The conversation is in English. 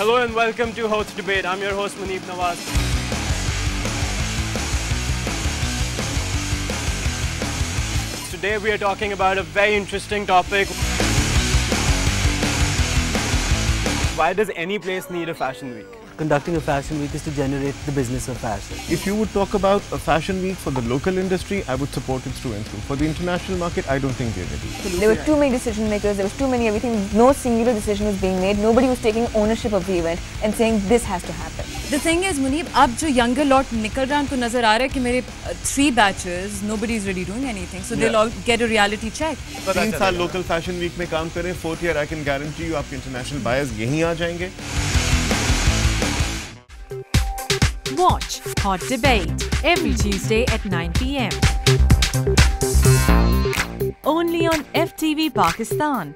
Hello and welcome to Haute Debate. I'm your host Munib Nawaz. Today we are talking about a very interesting topic. Why does any place need a fashion week? conducting a fashion week is to generate the business of fashion. If you would talk about a fashion week for the local industry, I would support it through and through. For the international market, I don't think we're ready. There were too many decision makers, there was too many everything, no singular decision was being made, nobody was taking ownership of the event and saying this has to happen. The thing is, Munib, अब जो younger lot निकल रहा है उनको नजर आ रहा है कि मेरे three batches, nobody is really doing anything, so they'll all get a reality check. तीन साल local fashion week में काम करें, fourth year I can guarantee you आपके international buyers यहीं आ जाएंगे. Watch Haute Debate every Tuesday at 9 pm. Only on FTV Pakistan.